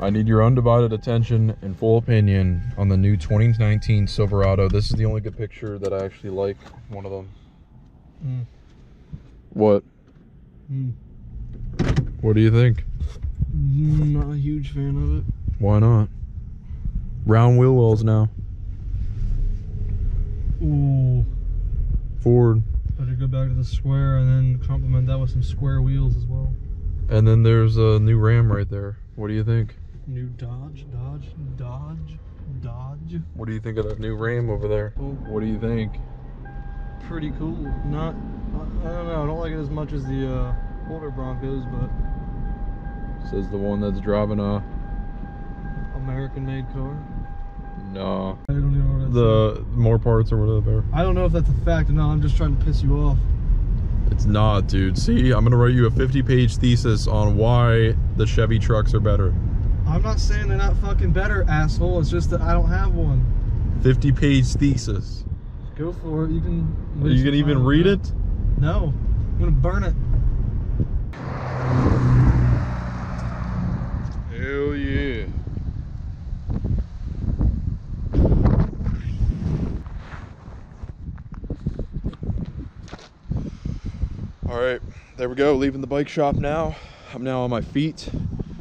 I need your undivided attention and full opinion on the new 2019 Silverado. This is the only good picture that I actually like. One of them. Mm. What? Mm. What do you think? Mm, Not a huge fan of it. Why not? Round wheel wells now. Ooh. Ford. Better go back to the square and then complement that with some square wheels as well. And then there's a new Ram right there. What do you think? New Dodge, Dodge, Dodge, Dodge. What do you think of that new Ram over there? Oh, What do you think? pretty cool. Not, I, I don't know. I don't like it as much as the uh, older Broncos, but Says the one that's driving a American-made car. no. I don't even know what The that's more parts or whatever. I don't know if that's a fact or not. I'm just trying to piss you off. It's not, dude. See, I'm gonna write you a 50 page thesis on why the Chevy trucks are better. I'm not saying they're not fucking better, asshole. It's just that I don't have one. 50 page thesis. Go for it. You can. Are you gonna even read with it? No. I'm gonna burn it. Hell yeah. All right, there we go. Leaving the bike shop now. I'm now on my feet.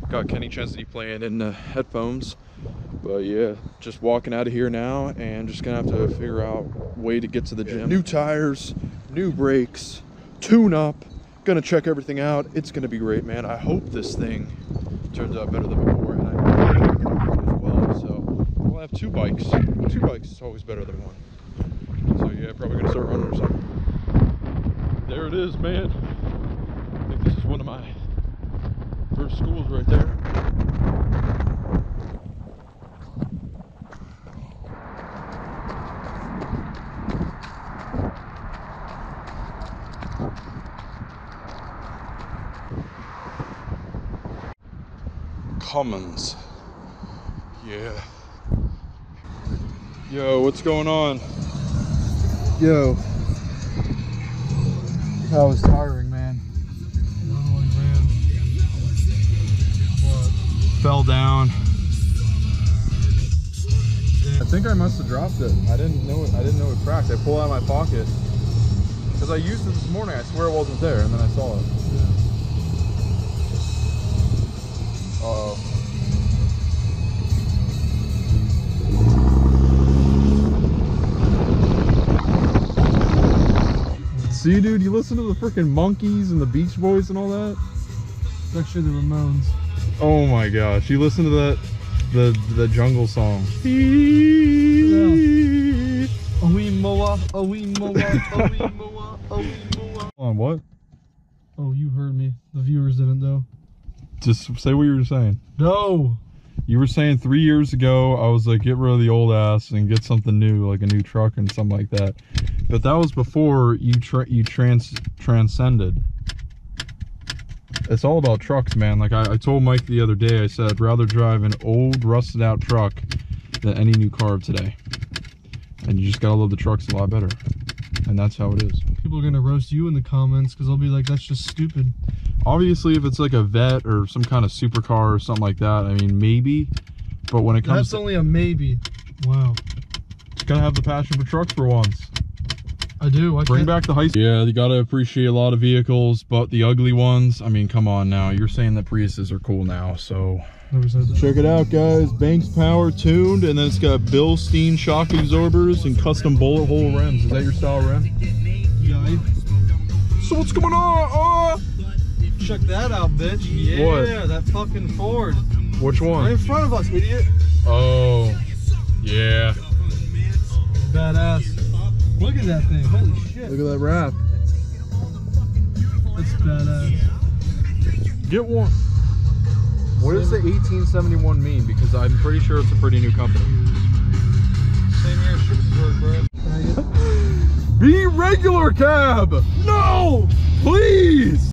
Got Kenny Chesney playing in the headphones. But yeah, just walking out of here now and just gonna have to figure out way to get to the gym. New tires, new brakes, tune up. Gonna check everything out. It's gonna be great, man. I hope this thing turns out better than before, and I as well. So we'll have two bikes. Two bikes is always better than one. So yeah, probably gonna start running or something. There it is, man. I think this is one of my first schools right there. Commons. Yeah. Yo, what's going on? Yo. That was tiring, Fell down. I think I must have dropped it. I didn't know it. I didn't know it cracked. I pulled out of my pocket because I used it this morning. I swear it wasn't there, and then I saw it. Uh oh. See, dude, you listen to the freaking Monkees and the Beach Boys and all that. It's actually the Ramones. Oh my gosh, you listen to that, the the jungle song. On what? Oh, you heard me. The viewers didn't though. Just say what you were saying. No. You were saying three years ago, I was like, get rid of the old ass and get something new, like a new truck and something like that. But that was before you tra- you trans transcended. It's all about trucks, man. Like I, I told Mike the other day, I said I'd rather drive an old, rusted out truck than any new car of today. And you just gotta love the trucks a lot better. And that's how it is. People are gonna roast you in the comments because they'll be like, "That's just stupid." Obviously, if it's like a vet or some kind of supercar or something like that, I mean, maybe. But when it comes That's to only a maybe. Wow. gotta have the passion for trucks for once. I do. I Bring can't- back the high school. Yeah, you gotta appreciate a lot of vehicles, but the ugly ones, I mean, come on now. You're saying that Priuses are cool now, so. Never said that. Check it out, guys. Banks Power tuned, and then it's got Bilstein shock absorbers and custom bullet hole rims. Is that your style rim? Yeah. So what's going on? Oh! Check that out, bitch. Yeah, What? that fucking Ford. Which one? Right in front of us, idiot. Oh, yeah. Badass. Look at that thing. Holy shit. Look at that wrap. That's badass. Get one. What does the 1871 mean? Because I'm pretty sure it's a pretty new company. Same here as Shippensburg, bro. Can I get Be regular cab! No! Please!